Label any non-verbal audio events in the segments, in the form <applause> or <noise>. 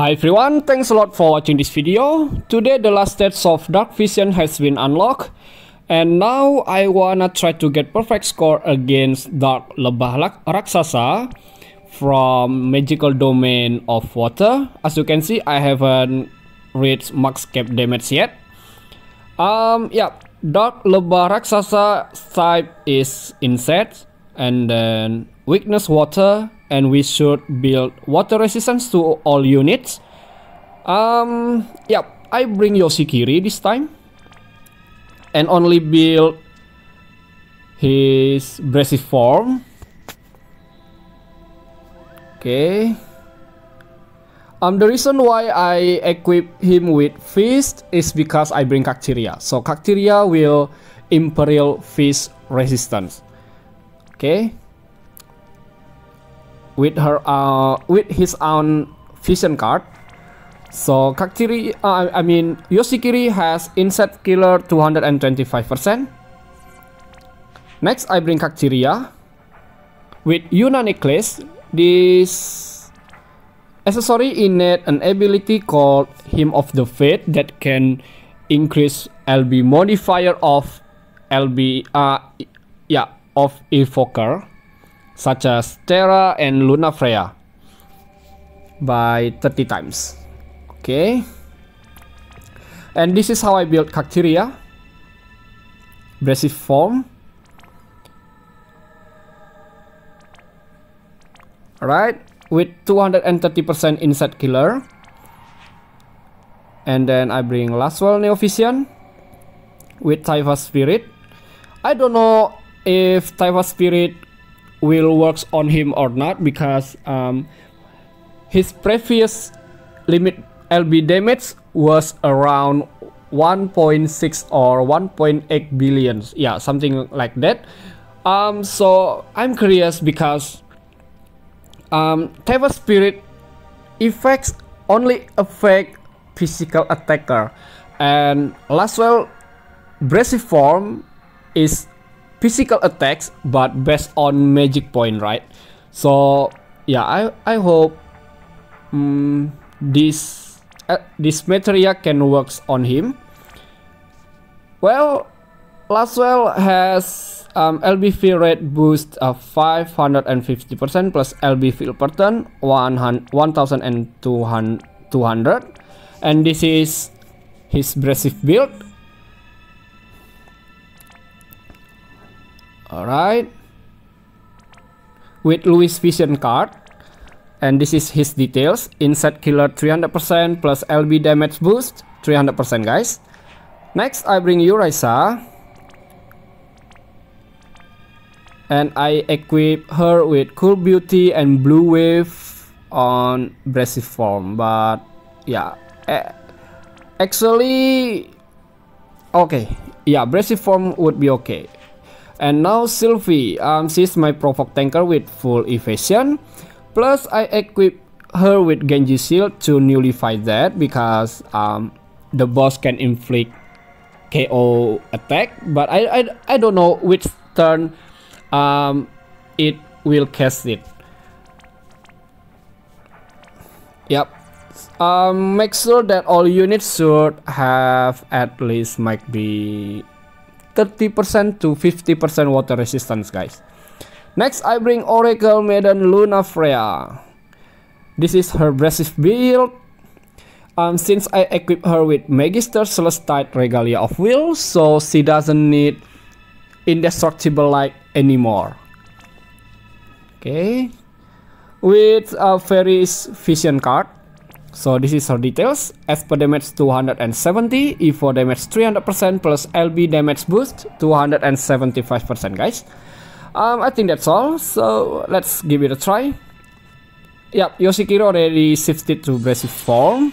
Hi everyone, thanks a lot for watching this video. Today the last stage of Dark Vision has been unlocked. And now I wanna try to get perfect score against Dark Lebah Raksasa from Magical Domain of Water. As you can see, I haven't reached max cap damage yet. Um, yeah, Dark Lebah Raksasa type is Insect and then Weakness Water and we should build water resistance to all units. Um, yeah, I bring Yoshikiri this time. And only build his Brasive form. Okay. Um, the reason why I equip him with Fist is because I bring Cacteria. So Cacteria will Imperial Fist resistance. Okay with her uh, with his own vision card. So Cacteria, uh, I mean Yoshikiri has Insect Killer 225%. Next I bring Cacteria with Yuna Necklace. This accessory innate an ability called Hymn of the Faith that can increase LB modifier of LB uh yeah of Evoker such as Terra and Lunafreya by 30 times. Okay. And this is how I built Cacteria. Brasive form. Alright, with 230% insect killer. And then I bring Lasswell Neovision with Taifa Spirit. I don't know if Taifa Spirit will works on him or not because um, his previous limit LB damage was around 1.6 or 1.8 billions. Yeah something like that. Um, so I'm curious because um, Teva Spirit effects only affect physical attacker. And Lasswell Brasive form is physical attacks but based on magic point right? So yeah i i hope um, this uh, this material can works on him. Well Lasswell has um, LB fill rate boost of 550% plus LB fill per turn 1200 and this is his brasive build Alright. With Louis Vision card. And this is his details. Insect killer 300% plus LB damage boost 300% guys. Next I bring Uraisa. And I equip her with Cool Beauty and Blue Wave on Brasive form. But yeah. Actually okay. Yeah, Brasive form would be okay. And now Sylvie, um, she's my provoke tanker with full evasion. Plus I equip her with Genji shield to nullify that because um, the boss can inflict KO attack. But I, I, I don't know which turn um, it will cast it. Yep. Um, make sure that all units should have at least might be 30% to 50% water resistance guys. Next I bring Oracle Maiden Lunafreya This is her brasive build. Um, since I equip her with Magister Celestite Regalia of Will, so she doesn't need Indestructible Light anymore. Okay. With a Fairy's Vision card, so this is her details. SP damage 270, Evo damage 300% plus LB damage boost 275% guys. Um, I think that's all. So let's give it a try. Yep, Yoshikiri already shifted to basic form.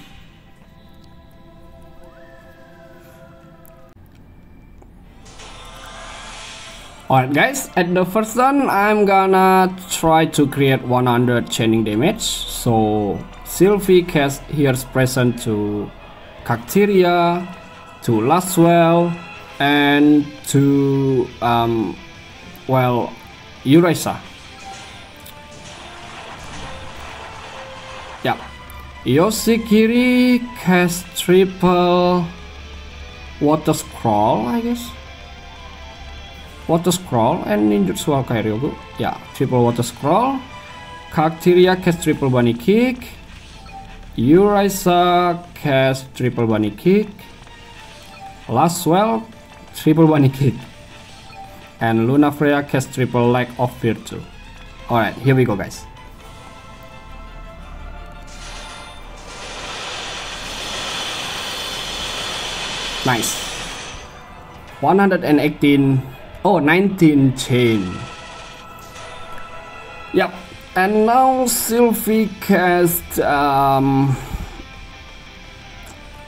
Alright guys, at the first turn I'm gonna try to create 100 chaining damage. So Sylvie cast here's present to Cacteria, to Lasswell, and to, um, well, Uraisa. Yeah, Yoshikiri cast triple water scroll I guess. Water scroll and ninjutsu Hakai Ryoku yeah triple water scroll. Cacteria cast triple bunny kick Uraisa cast triple bunny kick. Lasswell triple bunny kick. And Lunafreya cast triple leg of virtue alright here we go guys. Nice. 118 oh 19 chain. Yep and now Sylvie cast um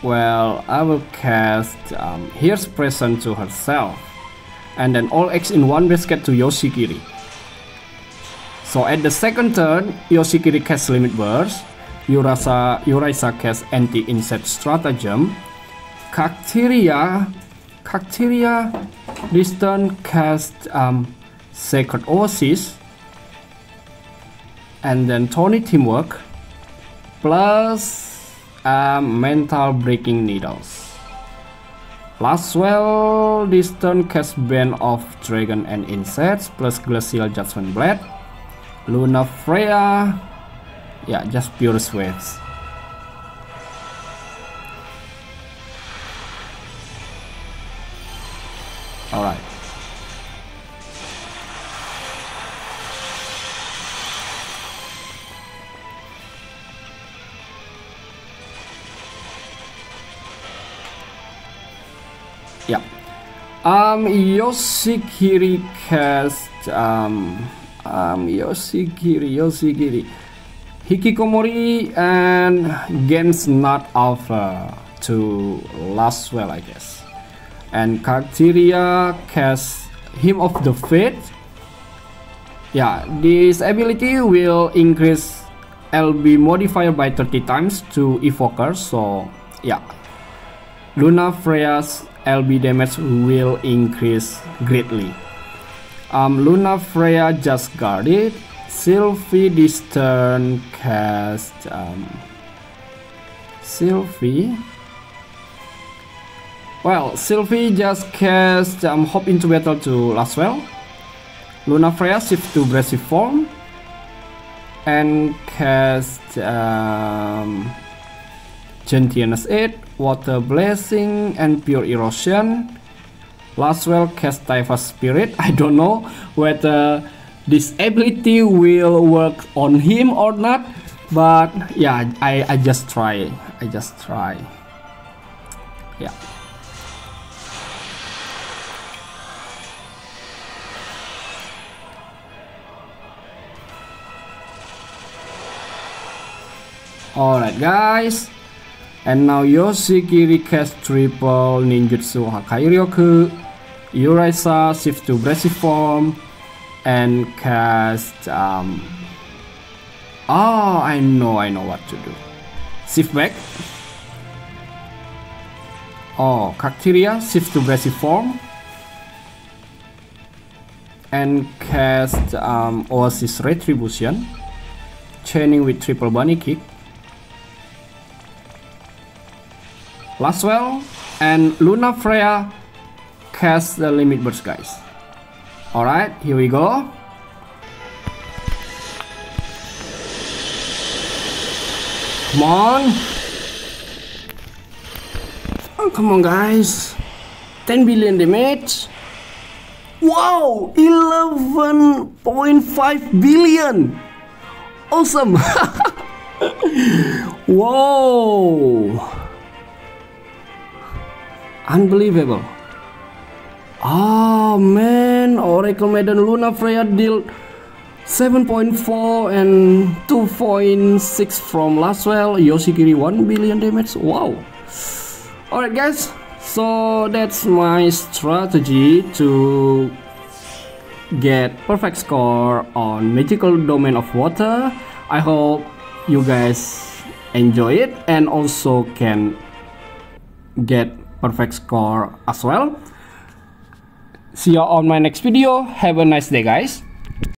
well I will cast um, here's present to herself. And then all X in one basket to Yoshikiri so at the second turn Yoshikiri casts limit burst. Urasa Uraisa casts anti-insect stratagem. Cacteria Cacteria this turn cast um, Sacred Oasis and then Tony Teamwork plus um, Mental Breaking Needles. Lasswell this turn cast Band of Dragon and Insects plus Glacial Judgment Blade. Lunafreya, yeah, just pure sweats. Alright. Yeah. Um, Yoshikiri cast, um, um, Yoshikiri, Yoshikiri. Hikikomori and gains not offer to Lasswell, I guess and Cacteria cast Hymn of the Faith. Yeah, this ability will increase LB modifier by 30 times to Evoker, so yeah. Lunafreya's LB damage will increase greatly. Um, Lunafreya just guarded. Sylvie this turn cast um, Sylvie well, Sylvie just cast um, Hop into Battle to Lasswell. Lunafreya shift to Brasive Form. And cast um, Gentianus 8, Water Blessing, and Pure Erosion. Lasswell cast Typhus Spirit. <laughs> I don't know whether this ability will work on him or not. But yeah, I, I just try. I just try. Yeah. Alright guys And now Yoshikiri cast triple ninjutsu Hakai Ryoku Uraisa shift to Brasive Form and cast um Oh I know I know what to do. Shift back. Oh Cacteria shift to Brasive Form. And cast um, Oasis Retribution. Chaining with triple bunny kick Lasswell and Lunafreya cast the limit burst guys. Alright, here we go. Come on. Oh, come on guys. 10 billion damage. Wow, 11.5 billion. Awesome. <laughs> Whoa unbelievable. Oh man. Oracle Maiden Lunafreya deal 7.4 and 2.6 from Lasswell. Yoshikiri 1 billion damage. Wow. Alright guys. So that's my strategy to get perfect score on magical domain of water. I hope you guys enjoy it and also can get perfect score as well. See you on my next video. Have a nice day guys